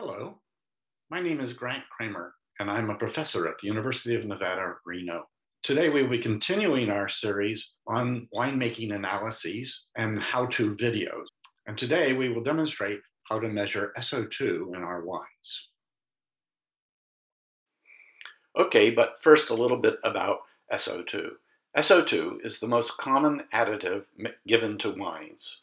Hello, my name is Grant Cramer, and I'm a professor at the University of Nevada, Reno. Today, we will be continuing our series on winemaking analyses and how-to videos. And today, we will demonstrate how to measure SO2 in our wines. Okay, but first a little bit about SO2. SO2 is the most common additive given to wines.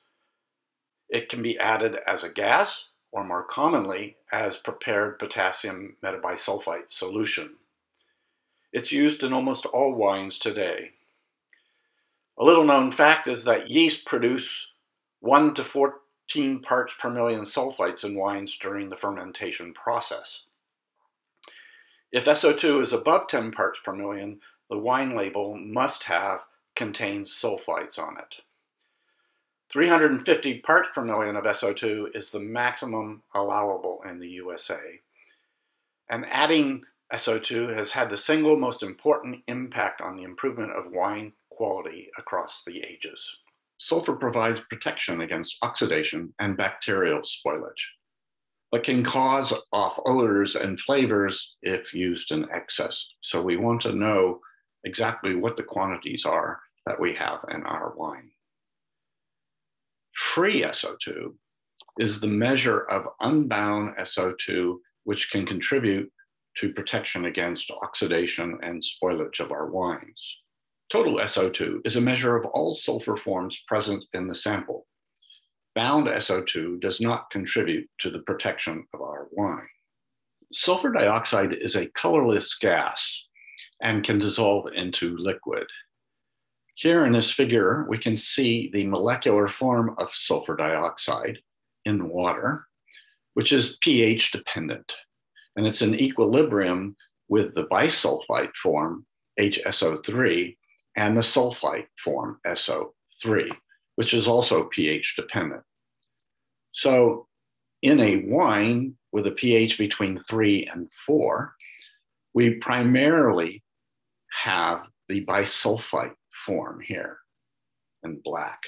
It can be added as a gas or more commonly as prepared potassium metabisulfite solution. It's used in almost all wines today. A little known fact is that yeast produce 1 to 14 parts per million sulfites in wines during the fermentation process. If SO2 is above 10 parts per million, the wine label must have contains sulfites on it. 350 parts per million of SO2 is the maximum allowable in the USA. And adding SO2 has had the single most important impact on the improvement of wine quality across the ages. Sulfur provides protection against oxidation and bacterial spoilage, but can cause off odors and flavors if used in excess. So we want to know exactly what the quantities are that we have in our wine. Free SO2 is the measure of unbound SO2, which can contribute to protection against oxidation and spoilage of our wines. Total SO2 is a measure of all sulfur forms present in the sample. Bound SO2 does not contribute to the protection of our wine. Sulfur dioxide is a colorless gas and can dissolve into liquid. Here in this figure, we can see the molecular form of sulfur dioxide in water, which is pH dependent. And it's in equilibrium with the bisulfite form, HSO3, and the sulfite form, SO3, which is also pH dependent. So in a wine with a pH between three and four, we primarily have the bisulfite form here in black.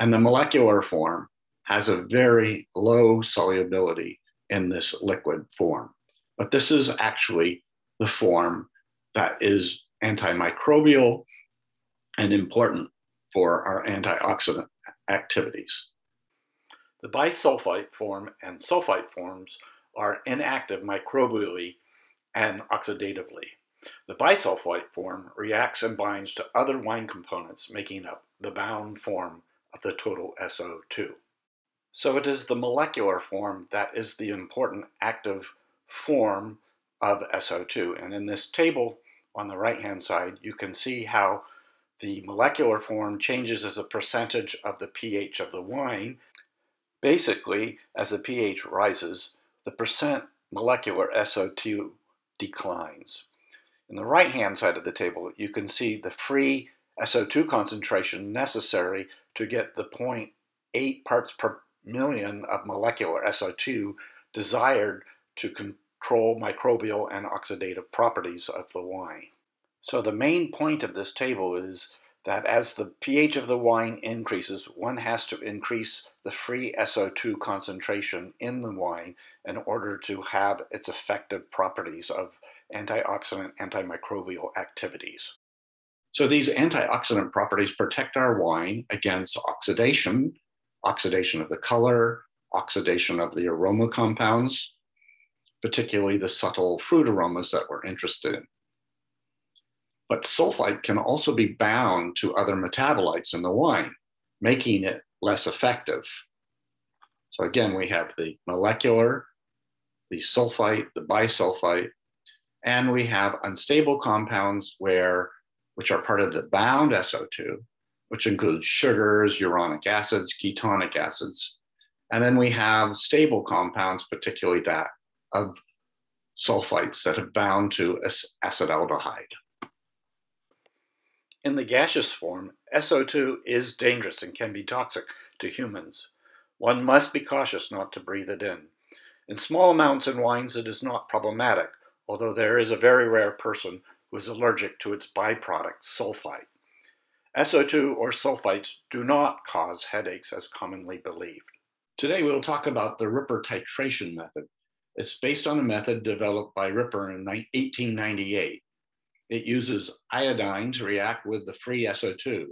And the molecular form has a very low solubility in this liquid form. But this is actually the form that is antimicrobial and important for our antioxidant activities. The bisulfite form and sulfite forms are inactive microbially and oxidatively. The bisulfite form reacts and binds to other wine components, making up the bound form of the total SO2. So it is the molecular form that is the important active form of SO2. And in this table on the right hand side, you can see how the molecular form changes as a percentage of the pH of the wine. Basically, as the pH rises, the percent molecular SO2 declines. In the right-hand side of the table, you can see the free SO2 concentration necessary to get the 0.8 parts per million of molecular SO2 desired to control microbial and oxidative properties of the wine. So the main point of this table is that as the pH of the wine increases, one has to increase the free SO2 concentration in the wine in order to have its effective properties of antioxidant, antimicrobial activities. So these antioxidant properties protect our wine against oxidation, oxidation of the color, oxidation of the aroma compounds, particularly the subtle fruit aromas that we're interested in. But sulfite can also be bound to other metabolites in the wine, making it less effective. So again, we have the molecular, the sulfite, the bisulfite, and we have unstable compounds where, which are part of the bound SO2, which includes sugars, uronic acids, ketonic acids. And then we have stable compounds, particularly that of sulfites that have bound to acetaldehyde. In the gaseous form, SO2 is dangerous and can be toxic to humans. One must be cautious not to breathe it in. In small amounts in wines, it is not problematic, although there is a very rare person who is allergic to its byproduct, sulfite. SO2 or sulfites do not cause headaches as commonly believed. Today we'll talk about the Ripper titration method, It's based on a method developed by Ripper in 1898. It uses iodine to react with the free SO2.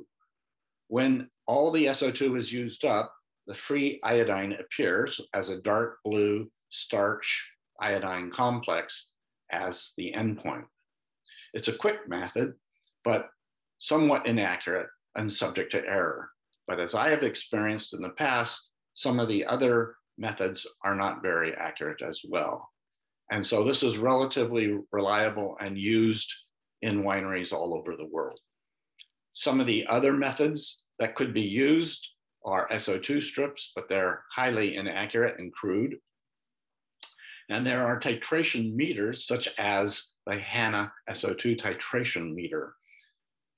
When all the SO2 is used up, the free iodine appears as a dark blue starch iodine complex as the endpoint. It's a quick method, but somewhat inaccurate and subject to error. But as I have experienced in the past, some of the other methods are not very accurate as well. And so this is relatively reliable and used in wineries all over the world. Some of the other methods that could be used are SO2 strips, but they're highly inaccurate and crude. And there are titration meters, such as the Hanna SO2 titration meter.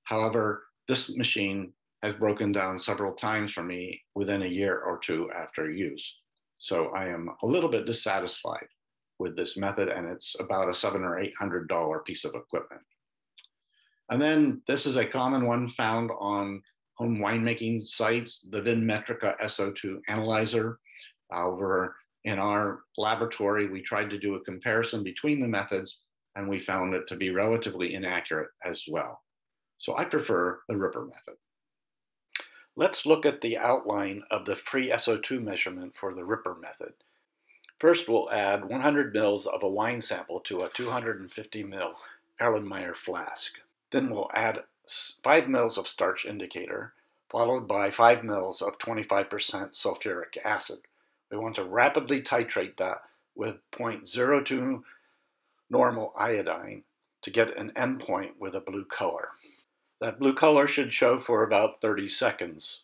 However, this machine has broken down several times for me within a year or two after use. So I am a little bit dissatisfied with this method and it's about a seven or eight hundred dollar piece of equipment. And then this is a common one found on home winemaking sites, the Vinmetrica SO2 analyzer. However, in our laboratory, we tried to do a comparison between the methods and we found it to be relatively inaccurate as well. So I prefer the Ripper method. Let's look at the outline of the free SO2 measurement for the Ripper method. First, we'll add 100 mils of a wine sample to a 250 mil Erlenmeyer flask. Then we'll add 5 mils of starch indicator, followed by 5 mils of 25% sulfuric acid. We want to rapidly titrate that with 0.02 normal iodine to get an endpoint with a blue color. That blue color should show for about 30 seconds.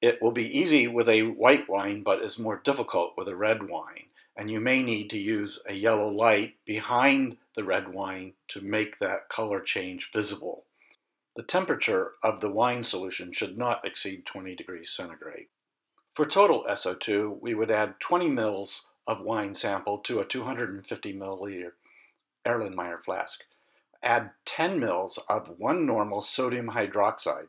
It will be easy with a white wine, but is more difficult with a red wine. And you may need to use a yellow light behind the red wine to make that color change visible. The temperature of the wine solution should not exceed 20 degrees centigrade. For total SO2, we would add 20 mils of wine sample to a 250 milliliter Erlenmeyer flask. Add 10 mils of one normal sodium hydroxide.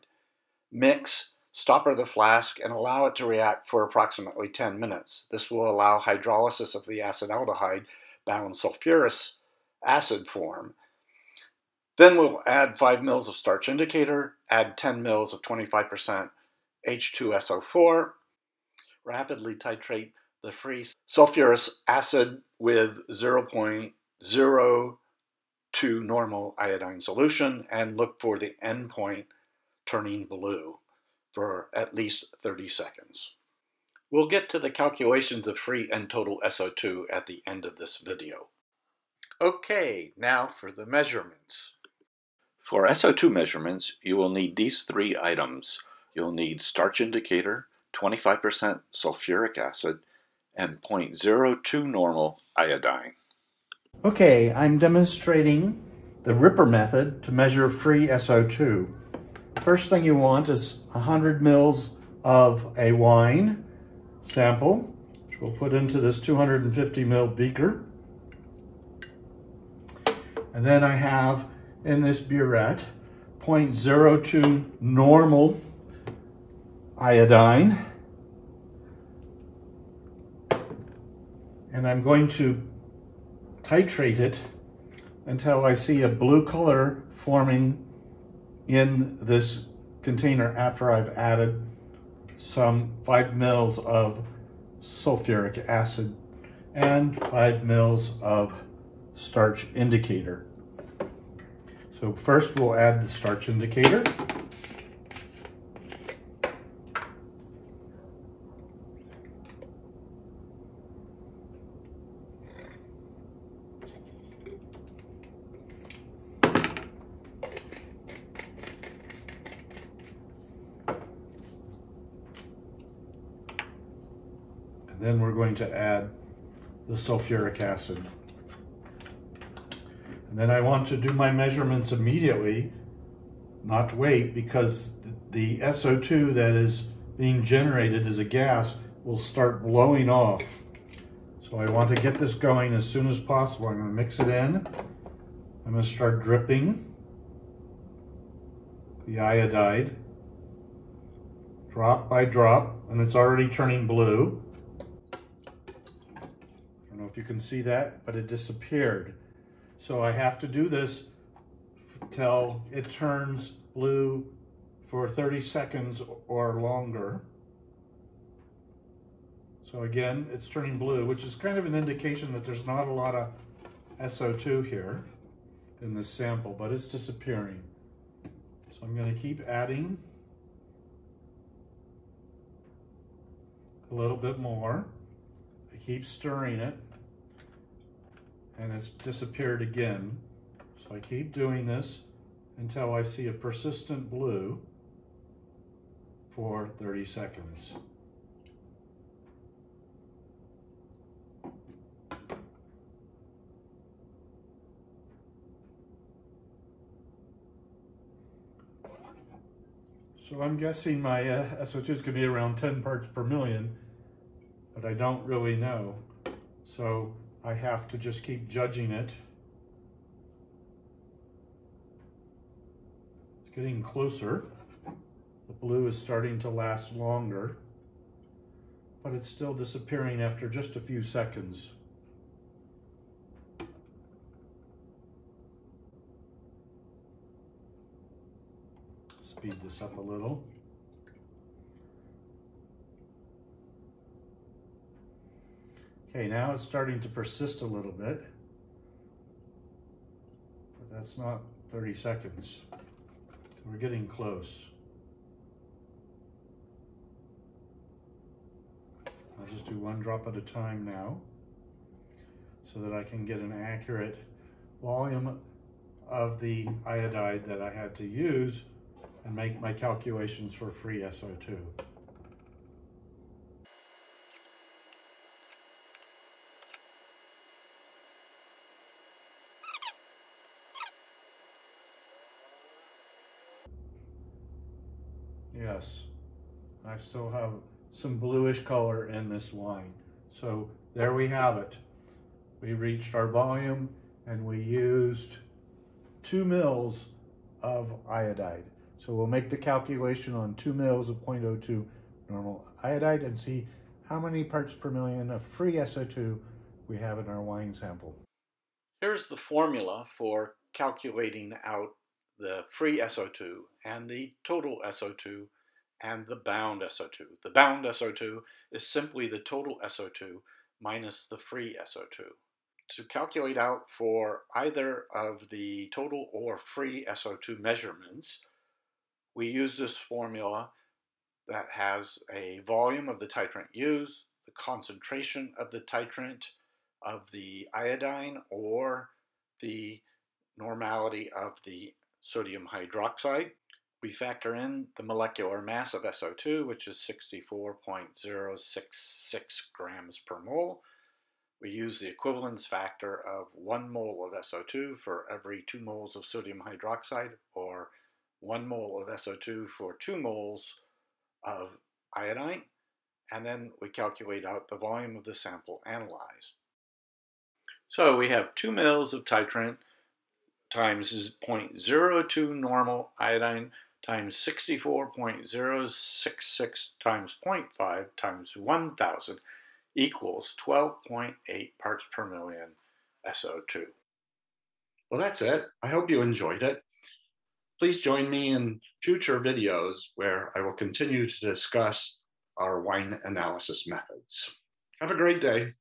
Mix, stopper the flask, and allow it to react for approximately 10 minutes. This will allow hydrolysis of the acetaldehyde bound sulfurous acid form. Then we'll add 5 mils of starch indicator, add 10 mils of 25% H2SO4, rapidly titrate the free sulfurous acid with 0.02 normal iodine solution and look for the endpoint turning blue for at least 30 seconds. We'll get to the calculations of free and total SO2 at the end of this video. Okay, now for the measurements. For SO2 measurements, you will need these three items. You'll need starch indicator, 25% sulfuric acid, and 0.02 normal iodine. Okay, I'm demonstrating the Ripper method to measure free SO2. First thing you want is 100 mils of a wine sample, which we'll put into this 250 mil beaker. And then I have in this burette 0.02 normal iodine. And I'm going to titrate it until I see a blue color forming in this container after I've added some five mils of sulfuric acid and five mils of starch indicator. So first we'll add the starch indicator. Then we're going to add the sulfuric acid. And then I want to do my measurements immediately, not wait, because the SO2 that is being generated as a gas will start blowing off. So I want to get this going as soon as possible. I'm going to mix it in. I'm going to start dripping the iodide drop by drop, and it's already turning blue. If you can see that, but it disappeared. So I have to do this till it turns blue for 30 seconds or longer. So again, it's turning blue, which is kind of an indication that there's not a lot of SO2 here in this sample, but it's disappearing. So I'm gonna keep adding a little bit more. I keep stirring it and it's disappeared again. So I keep doing this until I see a persistent blue for 30 seconds. So I'm guessing my uh, SO2 is going to be around 10 parts per million, but I don't really know. So I have to just keep judging it. It's getting closer. The blue is starting to last longer, but it's still disappearing after just a few seconds. Speed this up a little. Okay, now it's starting to persist a little bit, but that's not 30 seconds. We're getting close. I'll just do one drop at a time now so that I can get an accurate volume of the iodide that I had to use and make my calculations for free SO2. Yes, I still have some bluish color in this wine. So there we have it. We reached our volume and we used two mils of iodide. So we'll make the calculation on two mils of 0.02 normal iodide and see how many parts per million of free SO2 we have in our wine sample. Here's the formula for calculating out the free SO2 and the total SO2 and the bound SO2. The bound SO2 is simply the total SO2 minus the free SO2. To calculate out for either of the total or free SO2 measurements, we use this formula that has a volume of the titrant used, the concentration of the titrant of the iodine, or the normality of the sodium hydroxide. We factor in the molecular mass of SO2, which is 64.066 grams per mole. We use the equivalence factor of 1 mole of SO2 for every 2 moles of sodium hydroxide, or 1 mole of SO2 for 2 moles of iodine, and then we calculate out the volume of the sample analyzed. So we have 2 mils of titrant times 0.02 normal iodine times 64.066 times 0.5 times 1000 equals 12.8 parts per million SO2. Well, that's it. I hope you enjoyed it. Please join me in future videos where I will continue to discuss our wine analysis methods. Have a great day.